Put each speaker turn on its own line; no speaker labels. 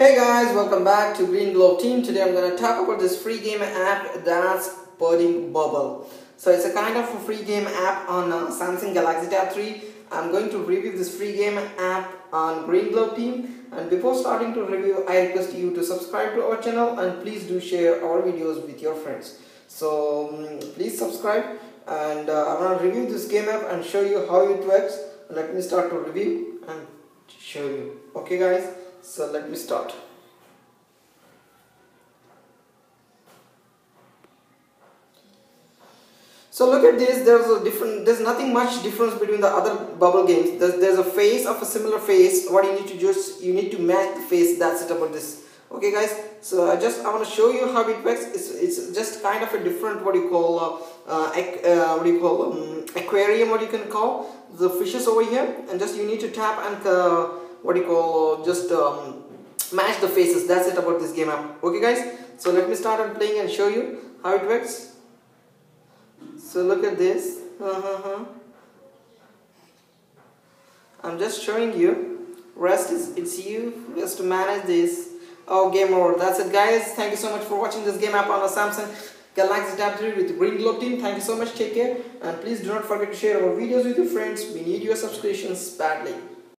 Hey guys, welcome back to Green Globe Team. Today I'm going to talk about this free game app that's Pudding Bubble. So it's a kind of a free game app on uh, Samsung Galaxy Tab 3. I'm going to review this free game app on Green Globe Team. And before starting to review, I request you to subscribe to our channel and please do share our videos with your friends. So um, please subscribe and uh, I'm going to review this game app and show you how it works. Let me start to review and show you. Okay guys? So let me start. So look at this. There's a different there's nothing much difference between the other bubble games. There's, there's a face of a similar face what you need to just you need to match the face that's it about this. Okay guys. So I just I want to show you how it works. It's, it's just kind of a different what you call uh, uh, uh, what you call um, aquarium what you can call the fishes over here. And just you need to tap and uh, what do you call just um, match the faces. That's it about this game app. Okay guys? So let me start on playing and show you how it works. So look at this. Uh -huh. I'm just showing you. Rest is it's you. Just to manage this. Oh game over. That's it guys. Thank you so much for watching this game app on a Samsung Galaxy Tab 3 with Green Globe team. Thank you so much. Take care. And please do not forget to share our videos with your friends. We need your subscriptions badly